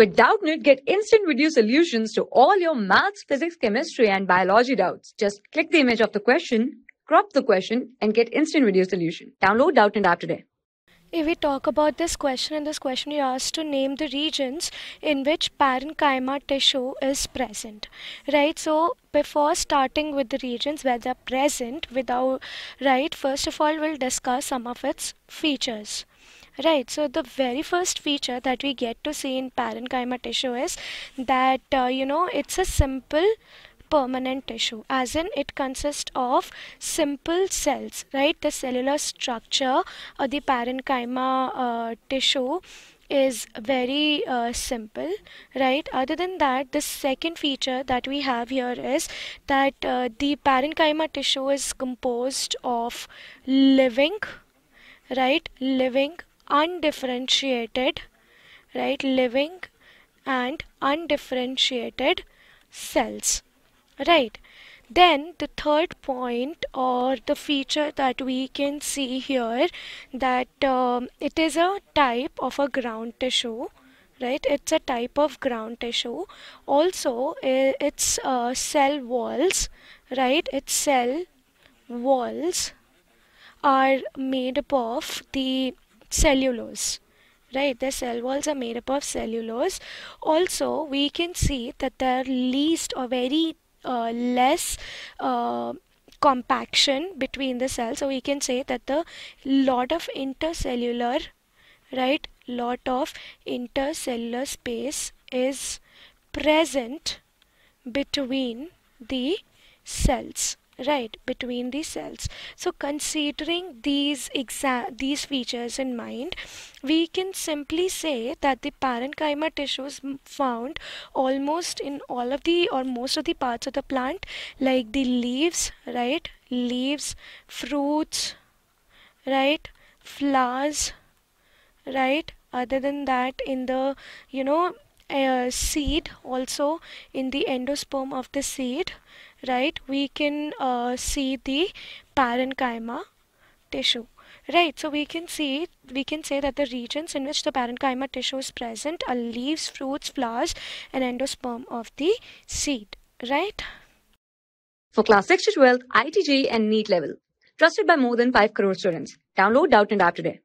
With Doubtnut, get instant video solutions to all your maths, physics, chemistry, and biology doubts. Just click the image of the question, crop the question, and get instant video solution. Download Doubtnut app today. If we talk about this question, in this question you're asked to name the regions in which parenchyma tissue is present. Right, so before starting with the regions where they're present without, right, first of all we'll discuss some of its features. Right, so the very first feature that we get to see in parenchyma tissue is that, uh, you know, it's a simple permanent tissue as in it consists of simple cells right? The cellular structure of the parenchyma uh, tissue is very uh, simple right? Other than that the second feature that we have here is that uh, the parenchyma tissue is composed of living right? Living undifferentiated right living and undifferentiated cells right. Then the third point or the feature that we can see here that um, it is a type of a ground tissue right it's a type of ground tissue. Also its uh, cell walls right its cell walls are made up of the cellulose right? The cell walls are made up of cellulose. Also we can see that there are least or very uh, less uh, compaction between the cells. So we can say that the lot of intercellular right? Lot of intercellular space is present between the cells right between the cells. So considering these exa- these features in mind we can simply say that the parenchyma tissues found almost in all of the or most of the parts of the plant like the leaves right leaves fruits right flowers right other than that in the you know uh, seed also in the endosperm of the seed right? We can uh, see the parenchyma tissue right? So we can see we can say that the regions in which the parenchyma tissue is present are leaves fruits flowers and endosperm of the seed right? For class 6 to 12 IIT JEE and NEET level. Trusted by more than 5 crore students. Download Doubtnut app today